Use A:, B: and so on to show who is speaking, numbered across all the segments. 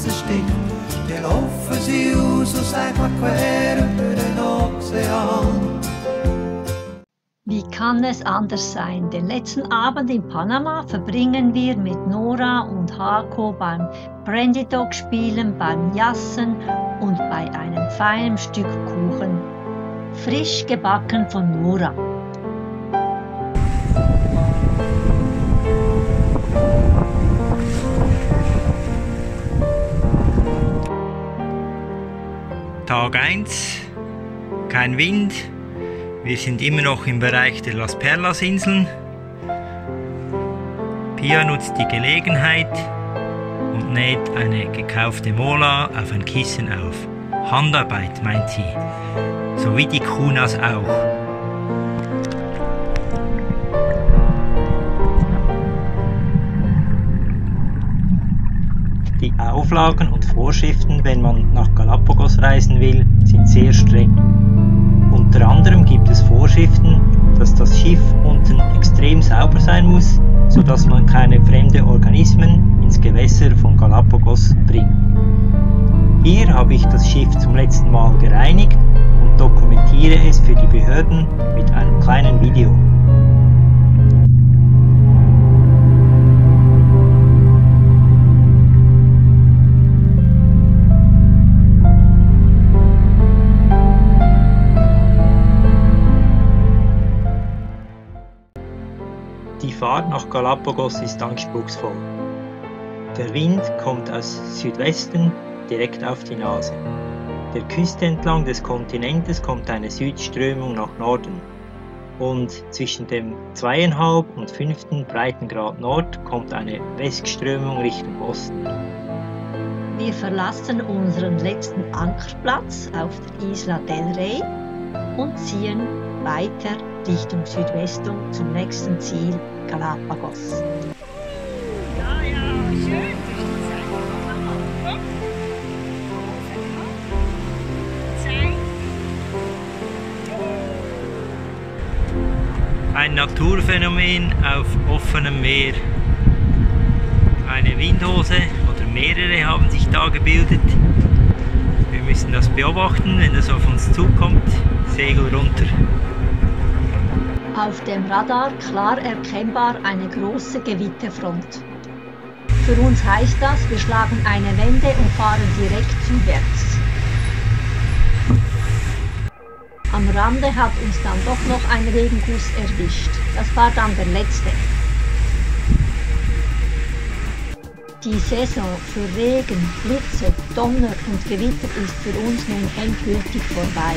A: Wasser stinkt, laufen sie aus und segeln quer über den Ozean.
B: Wie kann es anders sein? Den letzten Abend in Panama verbringen wir mit Nora und Hako beim Brandy Dog spielen, beim Jassen und bei einem feinen Stück Kuchen. Frisch gebacken von Nora.
C: Tag 1, kein Wind, wir sind immer noch im Bereich der Las Perlas Inseln. Pia nutzt die Gelegenheit und näht eine gekaufte Mola auf ein Kissen auf. Handarbeit meint sie, so wie die Kunas auch. Die Auflagen und Vorschriften, wenn man nach Galapagos reisen will, sind sehr streng. Unter anderem gibt es Vorschriften, dass das Schiff unten extrem sauber sein muss, sodass man keine fremden Organismen ins Gewässer von Galapagos bringt. Hier habe ich das Schiff zum letzten Mal gereinigt und dokumentiere es für die Behörden mit einem kleinen Video. Fahrt nach Galapagos ist anspruchsvoll. Der Wind kommt aus Südwesten direkt auf die Nase. Der Küste entlang des Kontinentes kommt eine Südströmung nach Norden. Und zwischen dem 2,5 und 5. Breitengrad Nord kommt eine Westströmung Richtung Osten.
B: Wir verlassen unseren letzten Ankerplatz auf der Isla del Rey und ziehen weiter Richtung Südwesten zum nächsten Ziel Galapagos.
C: Ein Naturphänomen auf offenem Meer. Eine Windhose oder mehrere haben sich da gebildet. Wir müssen das beobachten, wenn das auf uns zukommt. Segel runter.
B: Auf dem Radar klar erkennbar eine große Gewitterfront. Für uns heißt das, wir schlagen eine Wende und fahren direkt südwärts. Am Rande hat uns dann doch noch ein Regenguss erwischt. Das war dann der letzte. Die Saison für Regen, Blitze, Donner und Gewitter ist für uns nun endgültig vorbei.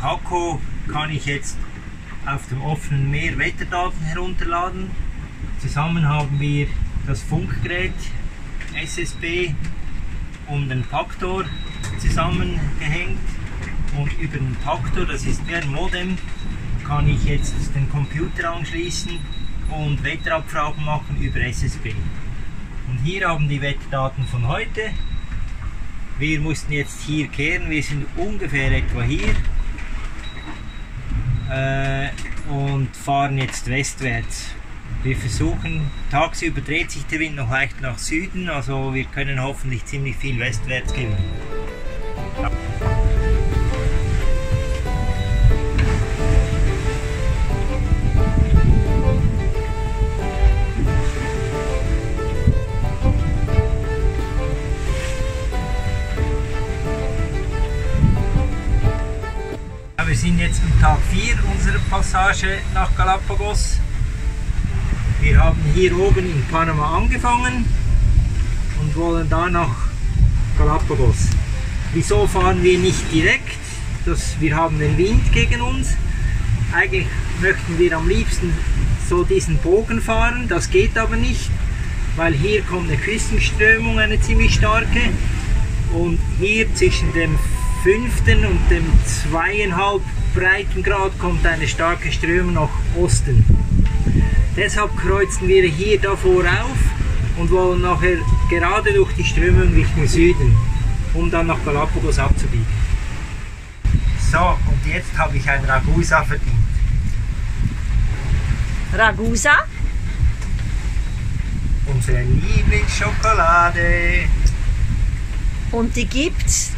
C: Hakko kann ich jetzt auf dem offenen Meer Wetterdaten herunterladen. Zusammen haben wir das Funkgerät SSB und den Paktor zusammengehängt und über den Paktor, das ist ein Modem, kann ich jetzt den Computer anschließen und Wetterabfragen machen über SSB. Und hier haben die Wetterdaten von heute. Wir mussten jetzt hier kehren, wir sind ungefähr etwa hier äh, und fahren jetzt westwärts. Wir versuchen, tagsüber dreht sich der Wind noch leicht nach Süden, also wir können hoffentlich ziemlich viel westwärts gehen. Ja, Tag 4 unserer Passage nach Galapagos. Wir haben hier oben in Panama angefangen und wollen da nach Galapagos. Wieso fahren wir nicht direkt? Das, wir haben den Wind gegen uns. Eigentlich möchten wir am liebsten so diesen Bogen fahren, das geht aber nicht, weil hier kommt eine Küstenströmung, eine ziemlich starke. Und hier zwischen dem fünften und dem zweieinhalb Breitengrad kommt eine starke Strömung nach Osten. Deshalb kreuzen wir hier davor auf und wollen nachher gerade durch die Strömung Richtung Süden, um dann nach Galapagos abzubiegen. So, und jetzt habe ich ein Ragusa verdient.
B: Ragusa?
C: Unsere Lieblingsschokolade.
B: Und die gibt's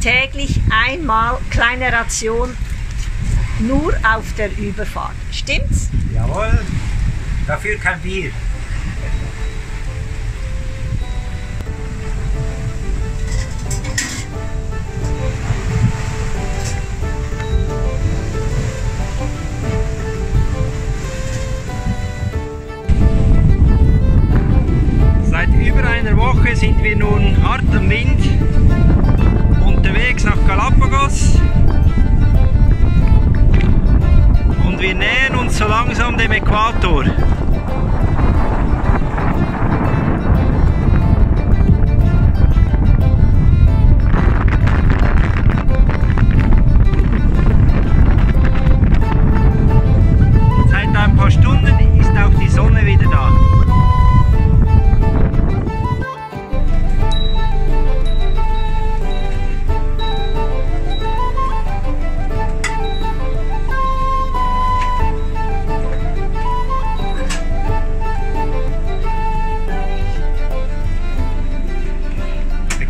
B: täglich einmal kleine Ration nur auf der Überfahrt. Stimmt's?
C: Jawohl. Dafür kein Bier. Seit über einer Woche sind wir nun hart am Wind Galapagos und wir nähern uns so langsam dem Äquator.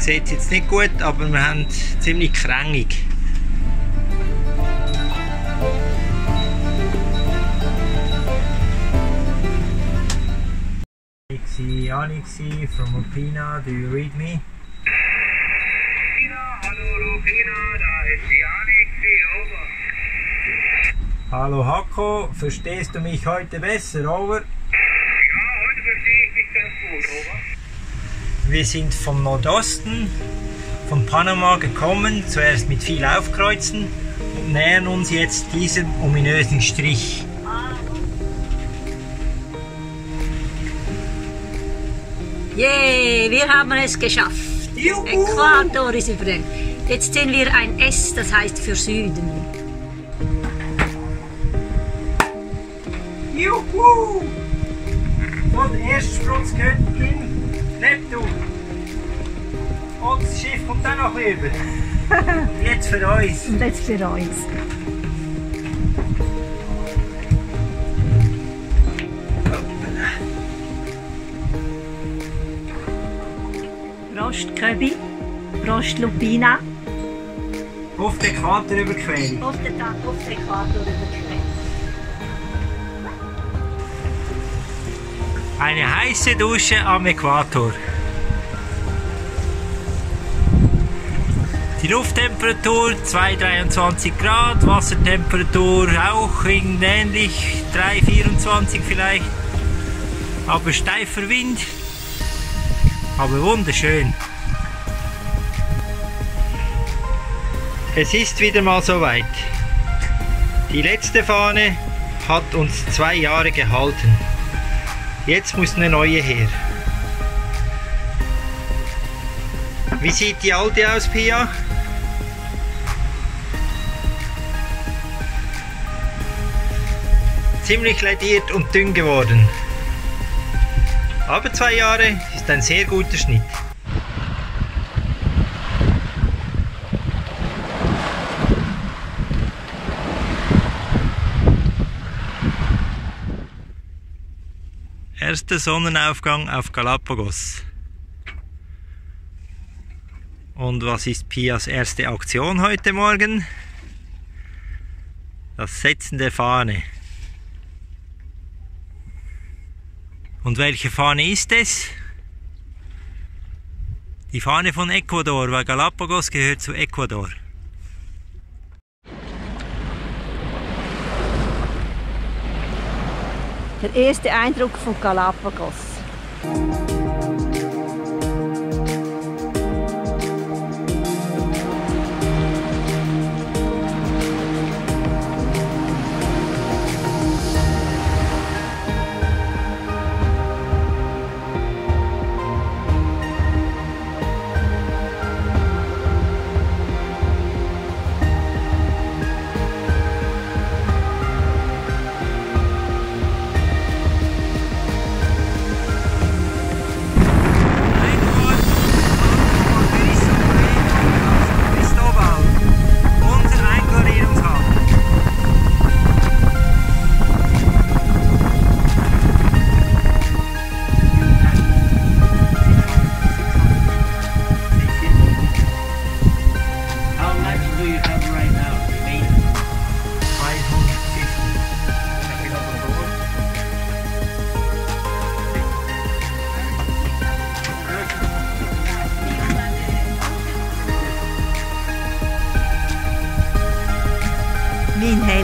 C: Sieht es jetzt nicht gut, aber wir haben ziemlich krängig. Nixie, Anixi from Opina, do you read me?
D: Rufina, hallo Rufina, da ist die Anixi, over.
C: Hallo Hakko, verstehst du mich heute besser, over?
D: Ja, heute verstehe ich dich ganz gut, over.
C: Wir sind vom Nordosten von Panama gekommen, zuerst mit viel Aufkreuzen und nähern uns jetzt diesem ominösen Strich.
B: Yay, wir haben es geschafft.
C: Juhu!
B: Äquator ist übrigens. Jetzt sehen wir ein S, das heißt für Süden.
C: Juhu! Und erst in Neptun. Und das Schiff kommt dann noch rüber. Jetzt für uns.
B: Und jetzt für uns. Prost Köbi, Prost Lupina,
C: Auf die Äquatorüberquerung.
B: auf den auf den Äquator überquert.
C: Eine heiße Dusche am Äquator. Die Lufttemperatur 2,23 Grad, Wassertemperatur auch ähnlich, 3,24 vielleicht. Aber steifer Wind, aber wunderschön. Es ist wieder mal soweit. Die letzte Fahne hat uns zwei Jahre gehalten. Jetzt muss eine neue her. Wie sieht die alte aus, Pia? Ziemlich lediert und dünn geworden. Aber zwei Jahre ist ein sehr guter Schnitt. Erster Sonnenaufgang auf Galapagos. Und was ist Pias erste Aktion heute Morgen? Das Setzen der Fahne. Und welche Fahne ist es? Die Fahne von Ecuador, weil Galapagos gehört zu Ecuador.
B: Der erste Eindruck von Galapagos.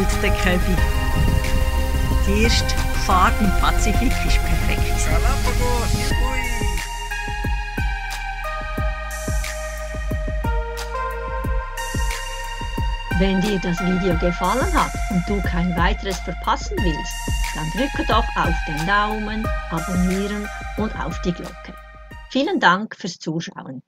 E: Held, der Köbi. Die erste Fahrt im Pazifik ist perfekt.
C: Galapagos!
B: Wenn dir das Video gefallen hat und du kein weiteres verpassen willst, dann drücke doch auf den Daumen, abonnieren und auf die Glocke. Vielen Dank fürs Zuschauen.